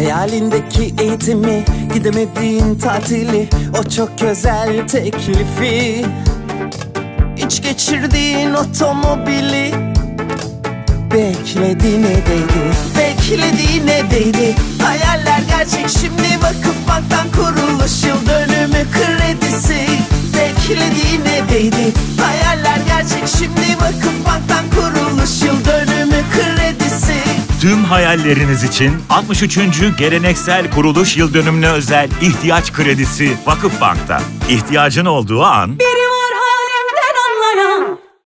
Hayalindeki eğitimi Gidemediğin tatili O çok özel teklifi. İç geçirdiğin otomobili Beklediğine değdi Beklediğine değdi. Hayaller gerçek şimdi Tüm hayalleriniz için 63. Geleneksel Kuruluş Yıl Dönümüne özel ihtiyaç kredisi Vakıfbank'ta. İhtiyacın olduğu an Benim